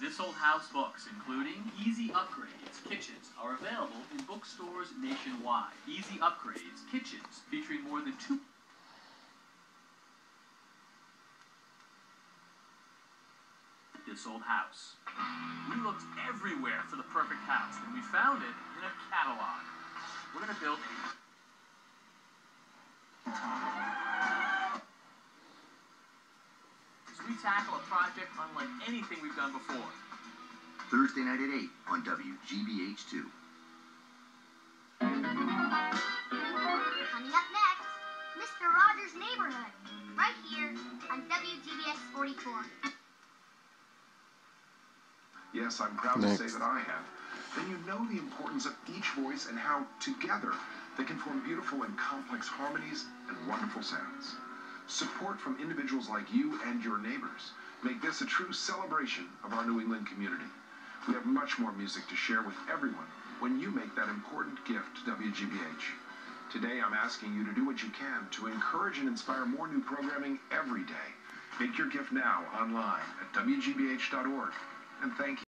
This Old House books, including Easy Upgrades Kitchens, are available in bookstores nationwide. Easy Upgrades Kitchens, featuring more than two. This Old House. We looked everywhere for the perfect house, and we found it in a catalog. We're going to build a we tackle a project unlike anything we've done before. Thursday night at 8 on WGBH2. Coming up next, Mr. Rogers' Neighborhood, right here on WGBX 44. Yes, I'm proud Next. to say that I have. Then you know the importance of each voice and how, together, they can form beautiful and complex harmonies and wonderful sounds. Support from individuals like you and your neighbors make this a true celebration of our New England community. We have much more music to share with everyone when you make that important gift to WGBH. Today, I'm asking you to do what you can to encourage and inspire more new programming every day. Make your gift now online at WGBH.org. And thank you.